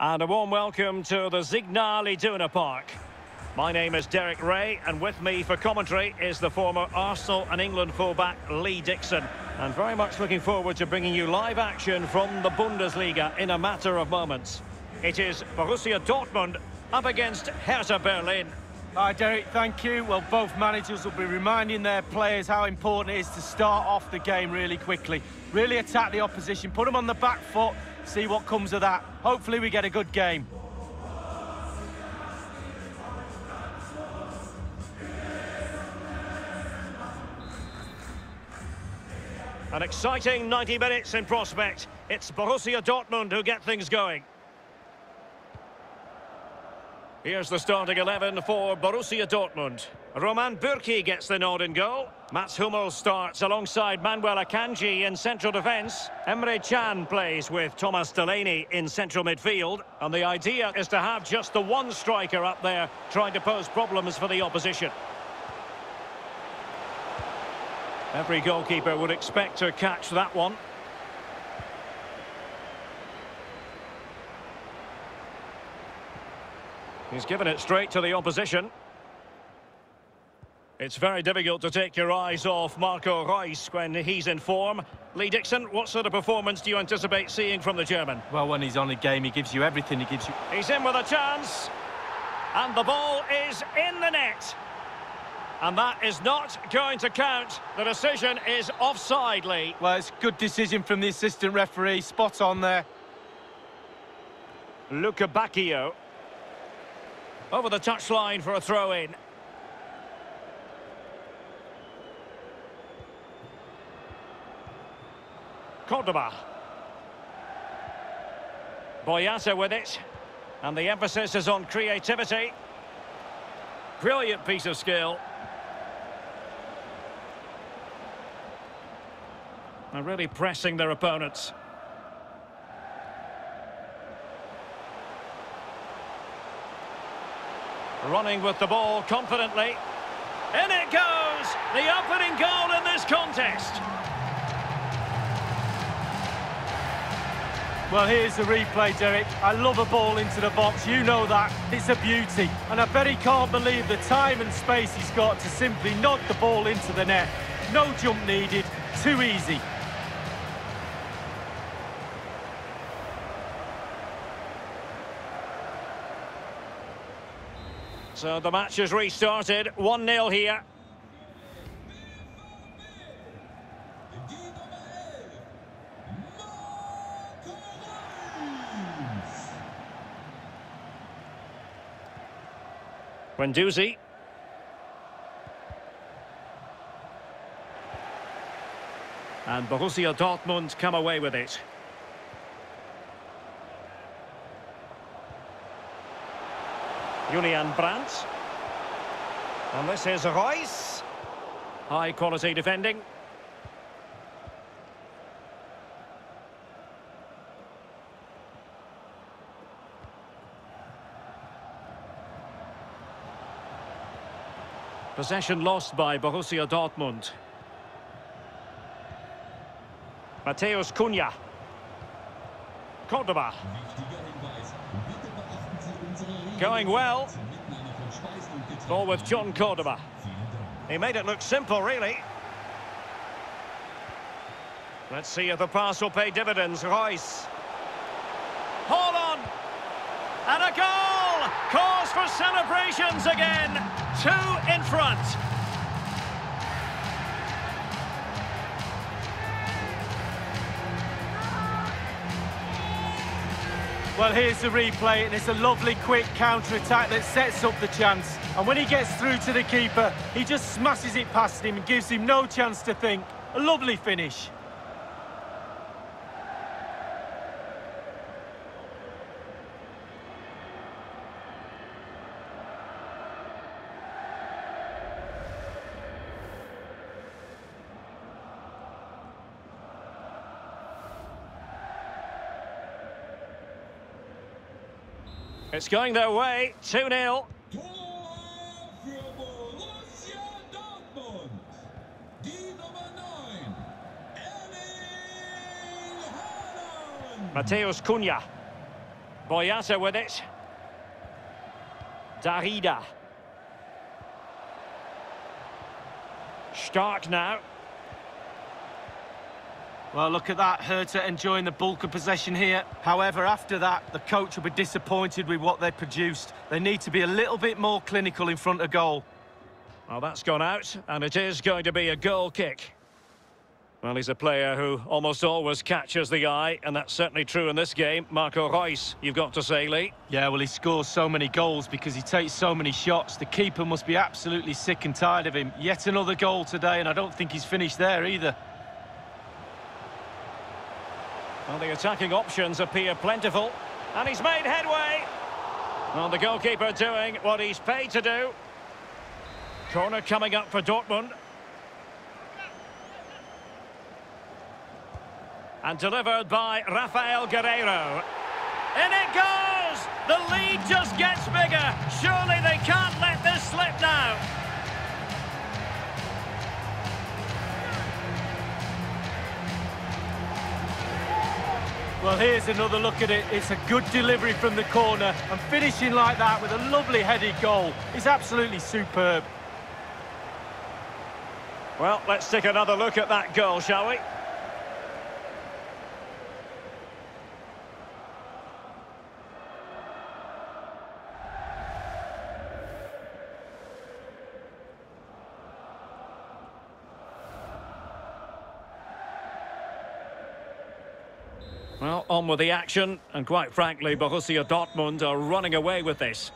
And a warm welcome to the Signal Iduna Park. My name is Derek Ray, and with me for commentary is the former Arsenal and England fullback Lee Dixon. And very much looking forward to bringing you live action from the Bundesliga in a matter of moments. It is Borussia Dortmund up against Hertha Berlin. Hi, Derek, thank you. Well, both managers will be reminding their players how important it is to start off the game really quickly. Really attack the opposition, put them on the back foot, see what comes of that. Hopefully we get a good game. An exciting 90 minutes in prospect. It's Borussia Dortmund who get things going. Here's the starting 11 for Borussia Dortmund. Roman Bürki gets the nod in goal. Mats Hummels starts alongside Manuel Akanji in central defence. Emre Can plays with Thomas Delaney in central midfield. And the idea is to have just the one striker up there trying to pose problems for the opposition. Every goalkeeper would expect to catch that one. He's given it straight to the opposition. It's very difficult to take your eyes off Marco Reus when he's in form. Lee Dixon, what sort of performance do you anticipate seeing from the German? Well, when he's on the game, he gives you everything. He gives you... He's in with a chance. And the ball is in the net. And that is not going to count. The decision is offside, Lee. Well, it's a good decision from the assistant referee. Spot on there. Lukebakio. Over the touchline for a throw-in. Cordoba. Boyata with it. And the emphasis is on creativity. Brilliant piece of skill. They're really pressing their opponents. Running with the ball confidently. In it goes! The opening goal in this contest. Well, here's the replay, Derek. I love a ball into the box. You know that. It's a beauty. And I bet he can't believe the time and space he's got to simply nod the ball into the net. No jump needed. Too easy. So the match has restarted. 1-0 here. Guendouzi. And Borussia Dortmund come away with it. Julian Brandt. And this is Reus. High quality defending. Possession lost by Borussia Dortmund. Matheus Cunha. Cordoba. Going well. Ball with Jhon Cordoba. He made it look simple, really. Let's see if the pass will pay dividends. Reus. Hold on. And a goal! Cause for celebrations again. Two in front. Well, here's the replay, and it's a lovely, quick counter-attack that sets up the chance. And when he gets through to the keeper, he just smashes it past him and gives him no chance to think. A lovely finish. It's going their way. 2-0. Matheus Cunha. Boyata with it. Darida. Stark now. Well, look at that. Hertha enjoying the bulk of possession here. However, after that, the coach will be disappointed with what they produced. They need to be a little bit more clinical in front of goal. Well, that's gone out, and it is going to be a goal kick. Well, he's a player who almost always catches the eye, and that's certainly true in this game. Marco Reus, you've got to say, Lee. Yeah, well, he scores so many goals because he takes so many shots. The keeper must be absolutely sick and tired of him. Yet another goal today, and I don't think he's finished there either. Well, the attacking options appear plentiful, and he's made headway. Well, the goalkeeper doing what he's paid to do. Corner coming up for Dortmund. And delivered by Rafael Guerreiro. In it goes! The lead just gets bigger. Surely they can't let this slip now. Well, here's another look at it. It's a good delivery from the corner, and finishing like that with a lovely headed goal is absolutely superb. Well, let's take another look at that goal, shall we? Well, on with the action, and quite frankly, Borussia Dortmund are running away with this.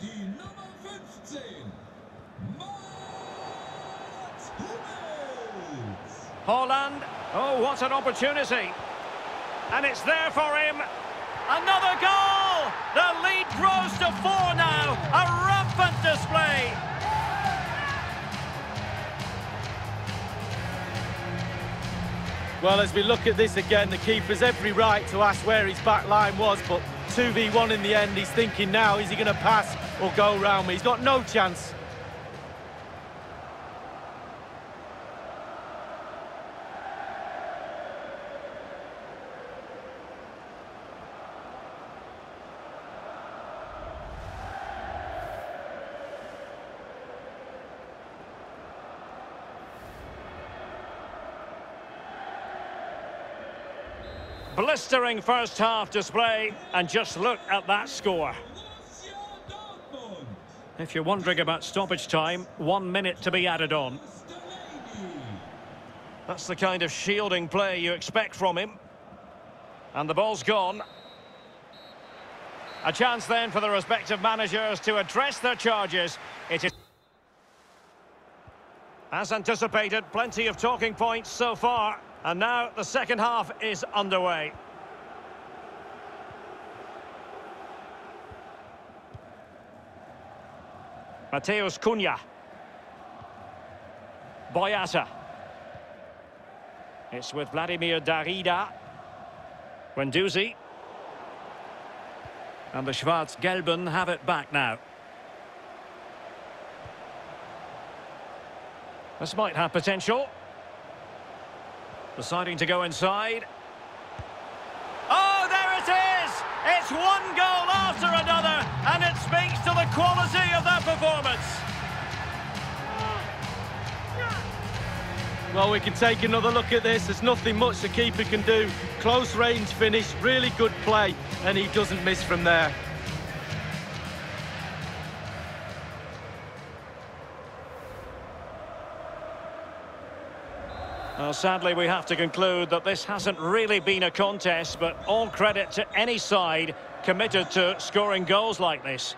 Die Nummer 15, Mats Hummels. Haaland, oh, what an opportunity. And it's there for him. Another goal! Well, as we look at this again, the keeper's every right to ask where his back line was, but 2v1 in the end, he's thinking now, is he going to pass or go round me? He's got no chance. Blistering first half display, and just look at that score. If you're wondering about stoppage time, one minute to be added on. That's the kind of shielding play you expect from him. And the ball's gone. A chance then for the respective managers to address their charges. It is... As anticipated, plenty of talking points so far. And now the second half is underway. Matheus Cunha. Boyata. It's with Vladimir Darida. Guendouzi. And the Schwarz-Gelben have it back now. This might have potential. Deciding to go inside. Oh, there it is! It's one goal after another, and it speaks to the quality of their performance. Well, we can take another look at this. There's nothing much the keeper can do. Close range finish, really good play, and he doesn't miss from there. Well, sadly, we have to conclude that this hasn't really been a contest, but all credit to any side committed to scoring goals like this.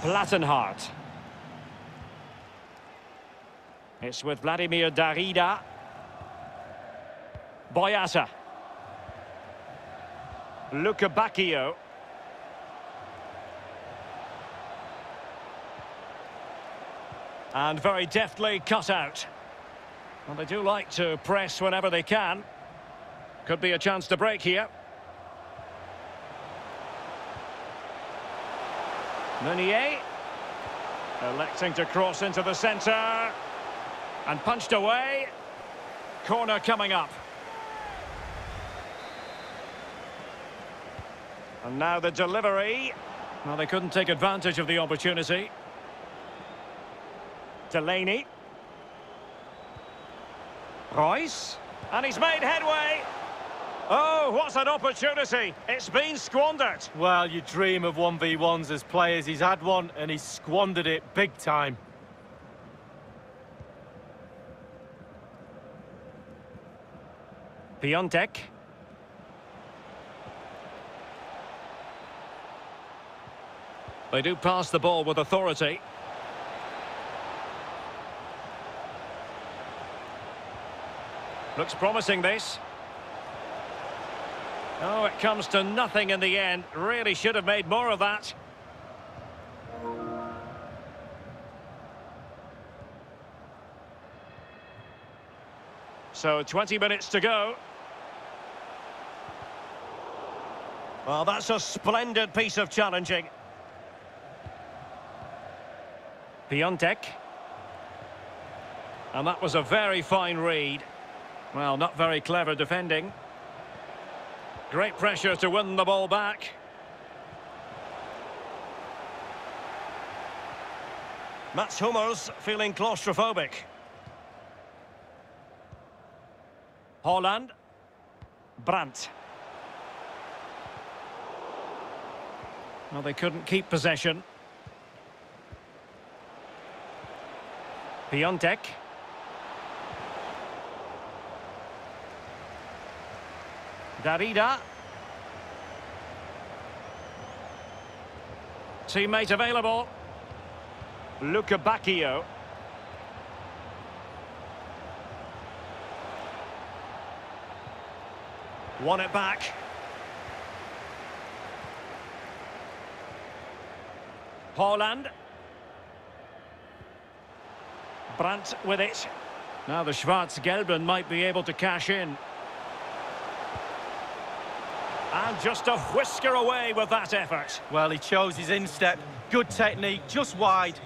Plattenhardt. It's with Vladimir Darida. Boyata. Lukebakio. And very deftly cut out. Well, they do like to press whenever they can. Could be a chance to break here. Meunier. Electing to cross into the centre. And punched away. Corner coming up. And now the delivery. Well, they couldn't take advantage of the opportunity. Delaney. Reus. And he's made headway. Oh, what's an opportunity. It's been squandered. Well, you dream of 1v1s as players. He's had one and he's squandered it big time. Piątek. They do pass the ball with authority. Looks promising, this. Oh, it comes to nothing in the end. Really should have made more of that. So 20 minutes to go. Well, that's a splendid piece of challenging. Piątek. And that was a very fine read. Well, not very clever defending. Great pressure to win the ball back. Mats Hummels feeling claustrophobic. Haaland. Brandt. Well, they couldn't keep possession. Piątek. Darida. Teammate available. Lukebakio. Won it back. Haaland. Brandt with it. Now the Schwarz-Gelben might be able to cash in. And just a whisker away with that effort. Well, he chose his instep. Good technique, just wide.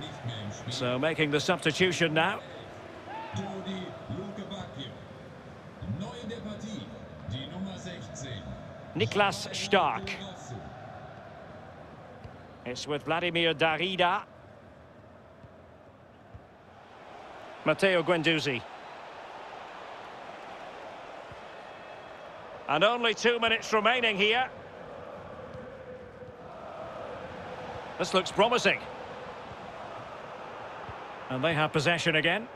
Nicht mehr im Spiel. So making the substitution now. Toni Lukebakio. Neu in der Partie. Die Nummer 16. Niklas Stark. It's with Vladimir Darida. Matteo Guendouzi. And only two minutes remaining here. This looks promising. And they have possession again.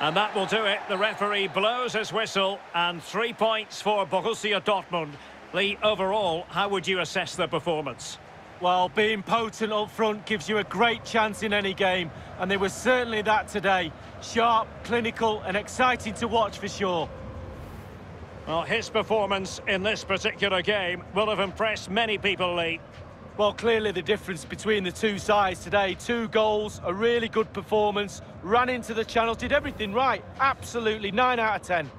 And that will do it. The referee blows his whistle and three points for Borussia Dortmund. Lee, overall, how would you assess the performance? Well, being potent up front gives you a great chance in any game, and they were certainly that today. Sharp, clinical, and exciting to watch for sure. Well, his performance in this particular game will have impressed many people, Lee. Well, clearly the difference between the two sides today. Two goals, a really good performance, ran into the channels, did everything right. Absolutely, 9 out of 10.